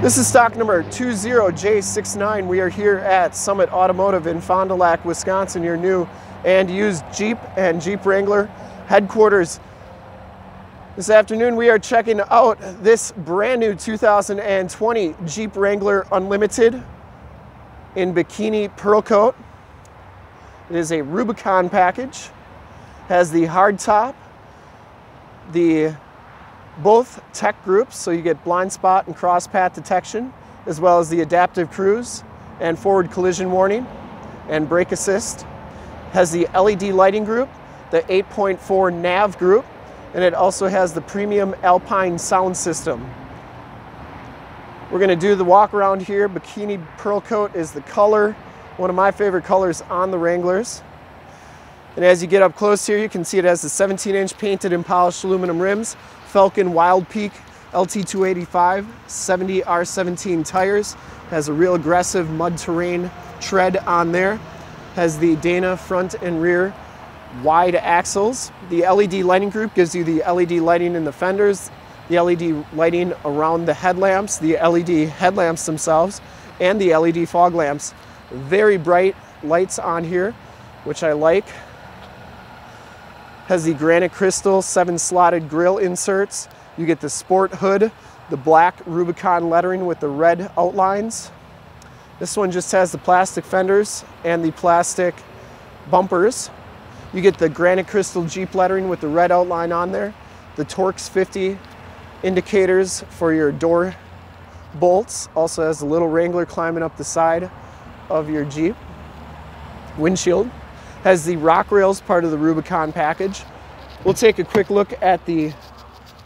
This is stock number 20J69. We are here at Summit Automotive in Fond du Lac, Wisconsin, your new and used Jeep and Jeep Wrangler headquarters. This afternoon we are checking out this brand new 2020 Jeep Wrangler Unlimited in bikini pearl coat. It is a Rubicon package, has the hard top, the both tech groups, so you get blind spot and cross path detection, as well as the adaptive cruise and forward collision warning and brake assist. Has the LED lighting group, the 8.4 nav group, and it also has the premium Alpine sound system. We're gonna do the walk around here. Bikini Pearl Coat is the color, one of my favorite colors on the Wranglers. And as you get up close here, you can see it has the 17 inch painted and polished aluminum rims, Falken Wildpeak LT285 70 R17 tires. Has a real aggressive mud terrain tread on there. Has the Dana front and rear wide axles. The LED lighting group gives you the LED lighting in the fenders, the LED lighting around the headlamps, the LED headlamps themselves, and the LED fog lamps. Very bright lights on here, which I like has the granite crystal seven slotted grill inserts. You get the sport hood, the black Rubicon lettering with the red outlines. This one just has the plastic fenders and the plastic bumpers. You get the granite crystal Jeep lettering with the red outline on there. The Torx 50 indicators for your door bolts. Also has a little Wrangler climbing up the side of your Jeep. Windshield has the rock rails part of the Rubicon package. We'll take a quick look at the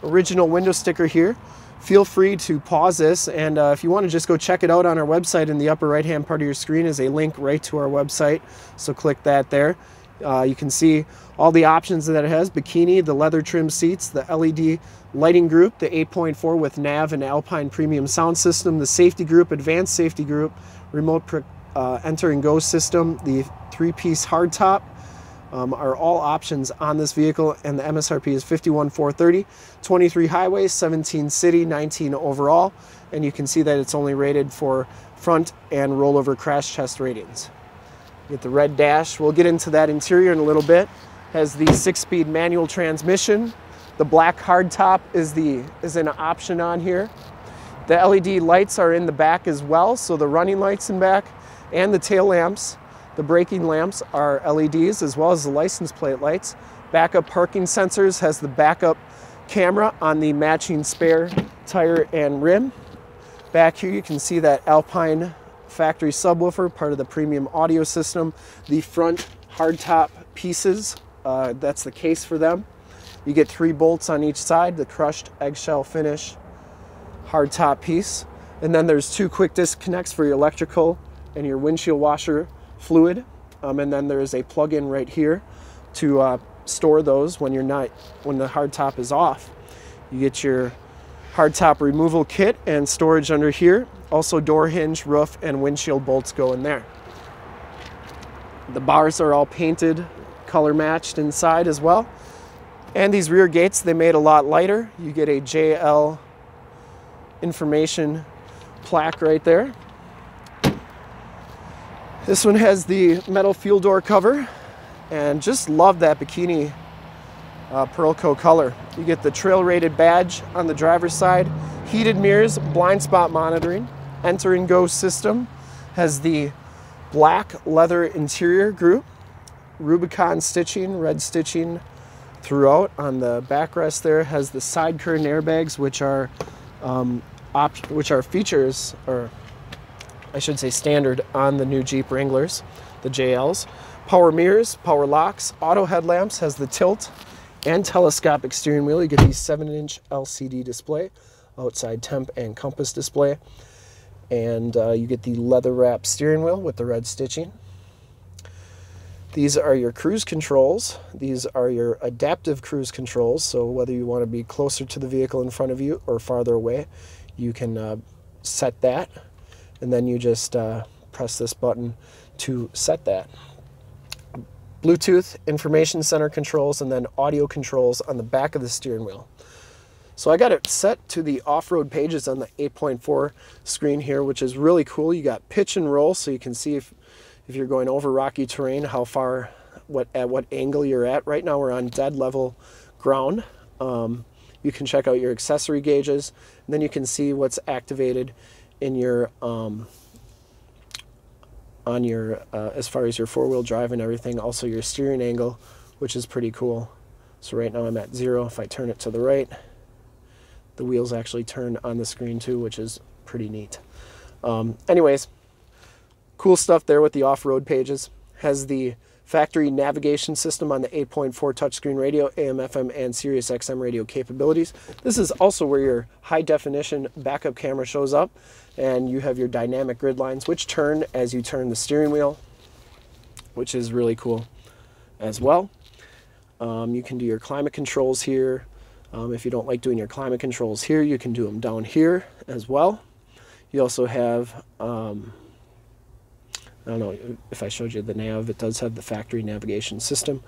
original window sticker here. Feel free to pause this and uh, if you want to just go check it out on our website in the upper right hand part of your screen is a link right to our website. So click that there. Uh, you can see all the options that it has, bikini, the leather trim seats, the LED lighting group, the 8.4 with nav and Alpine premium sound system, the safety group, advanced safety group, remote uh, enter and go system, the three-piece hardtop um, are all options on this vehicle and the MSRP is 51,430, 23 highway, 17 city, 19 overall, and you can see that it's only rated for front and rollover crash test ratings. Get the red dash. We'll get into that interior in a little bit. Has the six-speed manual transmission. The black hardtop is the is an option on here. The LED lights are in the back as well, so the running lights in back and the tail lamps. The braking lamps are LEDs as well as the license plate lights. Backup parking sensors has the backup camera on the matching spare tire and rim. Back here you can see that Alpine factory subwoofer, part of the premium audio system. The front hardtop pieces, uh, that's the case for them. You get three bolts on each side, the crushed eggshell finish hardtop piece. And then there's two quick disconnects for your electrical and your windshield washer fluid. Um, and then there's a plug-in right here to uh, store those when you're not, when the hardtop is off. You get your hardtop removal kit and storage under here. Also door hinge, roof, and windshield bolts go in there. The bars are all painted, color matched inside as well. And these rear gates, they made a lot lighter. You get a JL information plaque right there. This one has the metal fuel door cover and just love that bikini uh, pearl coat color. You get the trail rated badge on the driver's side, heated mirrors, blind spot monitoring, enter and go system, has the black leather interior group, Rubicon stitching, red stitching throughout. On the backrest there has the side curtain airbags, which are um, which are features or I should say standard on the new Jeep Wranglers, the JLs. Power mirrors, power locks, auto headlamps, has the tilt and telescopic steering wheel. You get the 7-inch LCD display, outside temp and compass display. And uh, you get the leather wrap steering wheel with the red stitching. These are your cruise controls. These are your adaptive cruise controls. So whether you want to be closer to the vehicle in front of you or farther away, you can uh, set that and then you just uh, press this button to set that. Bluetooth information center controls and then audio controls on the back of the steering wheel. So I got it set to the off-road pages on the 8.4 screen here, which is really cool. You got pitch and roll, so you can see if, if you're going over rocky terrain, how far, what at what angle you're at. Right now we're on dead level ground. Um, you can check out your accessory gauges, and then you can see what's activated in your um, on your uh, as far as your four-wheel drive and everything. Also your steering angle, which is pretty cool. So right now I'm at zero. If I turn it to the right, the wheels actually turn on the screen too, which is pretty neat. Um, anyways, cool stuff there with the off-road pages. Has the factory navigation system on the 8.4 touchscreen radio, AM, FM, and Sirius XM radio capabilities. This is also where your high definition backup camera shows up, and you have your dynamic grid lines, which turn as you turn the steering wheel, which is really cool as well. Um, you can do your climate controls here. Um, if you don't like doing your climate controls here, you can do them down here as well. You also have um, I don't know if I showed you the nav, it does have the factory navigation system.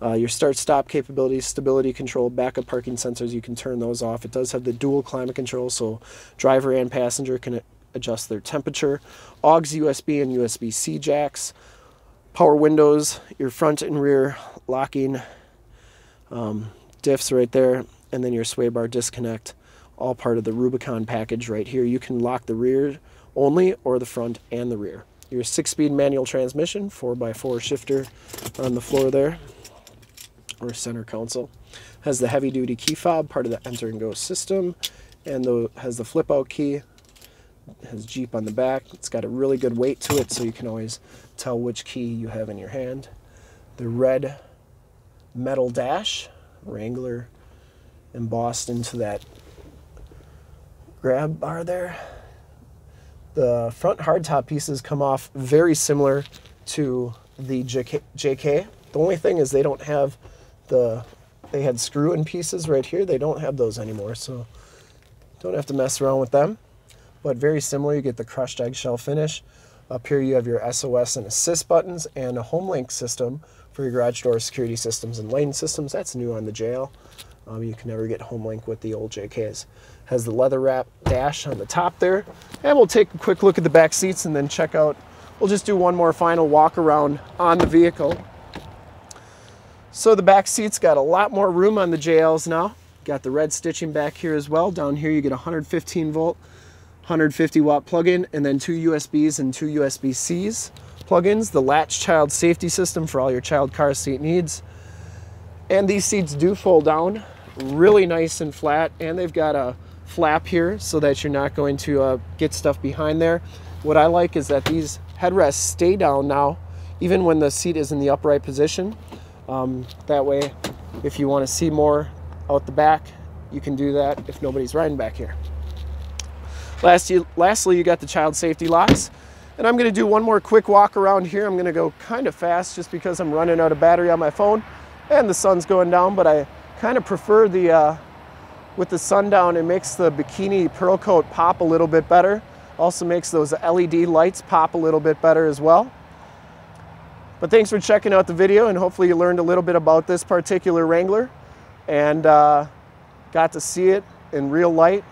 Uh, your start-stop capabilities, stability control, backup parking sensors, you can turn those off. It does have the dual climate control, so driver and passenger can adjust their temperature. AUX USB and USB-C jacks, power windows, your front and rear locking um, diffs right there, and then your sway bar disconnect, all part of the Rubicon package right here. You can lock the rear only or the front and the rear your six-speed manual transmission, 4x4 shifter on the floor there, or center console. Has the heavy-duty key fob, part of the enter and go system, and the, has the flip-out key. has Jeep on the back. It's got a really good weight to it, so you can always tell which key you have in your hand. The red metal dash, Wrangler embossed into that grab bar there. The front hardtop pieces come off very similar to the JK, JK. The only thing is they don't have the, they had screw-in pieces right here. They don't have those anymore, so don't have to mess around with them. But very similar, you get the crushed eggshell finish. Up here you have your SOS and assist buttons and a HomeLink system for your garage door security systems and lane systems. That's new on the JL. Um, you can never get HomeLink with the old JKs. Has the leather wrap dash on the top there. And we'll take a quick look at the back seats and then check out, we'll just do one more final walk around on the vehicle. So the back seats got a lot more room on the JLs now. Got the red stitching back here as well. Down here you get 115 volt, 150 watt plug-in, and then two USBs and two USB-Cs plug-ins. The latch child safety system for all your child car seat needs. And these seats do fold down really nice and flat and they've got a flap here so that you're not going to uh, get stuff behind there. What I like is that these headrests stay down now even when the seat is in the upright position. Um, that way if you want to see more out the back you can do that if nobody's riding back here. Lastly, lastly you got the child safety locks. And I'm going to do one more quick walk around here. I'm going to go kind of fast just because I'm running out of battery on my phone and the sun's going down, but I kind of prefer the, uh, with the sundown, it makes the bikini pearl coat pop a little bit better. Also makes those LED lights pop a little bit better as well. But thanks for checking out the video and hopefully you learned a little bit about this particular Wrangler and uh, got to see it in real light,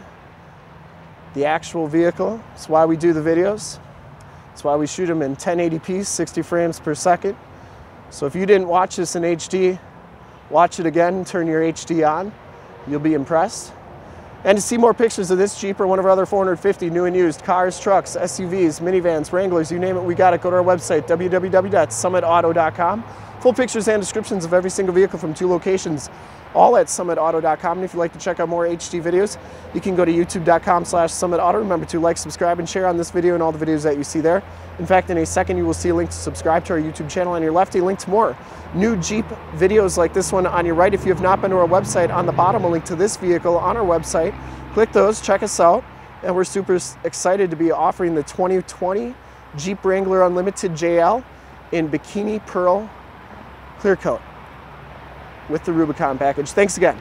the actual vehicle. That's why we do the videos. That's why we shoot them in 1080p, 60 frames per second. So if you didn't watch this in HD, Watch it again, turn your HD on. You'll be impressed. And to see more pictures of this Jeep or one of our other 450 new and used cars, trucks, SUVs, minivans, Wranglers, you name it, we got it. Go to our website, www.summitauto.com. Full pictures and descriptions of every single vehicle from two locations, all at summitauto.com. And if you'd like to check out more HD videos, you can go to youtube.com slash summitauto. Remember to like, subscribe, and share on this video and all the videos that you see there. In fact, in a second, you will see a link to subscribe to our YouTube channel on your left, a link to more new Jeep videos like this one on your right. If you have not been to our website, on the bottom, a link to this vehicle on our website. Click those, check us out, and we're super excited to be offering the 2020 Jeep Wrangler Unlimited JL in Bikini Pearl Clear Coat with the Rubicon package. Thanks again.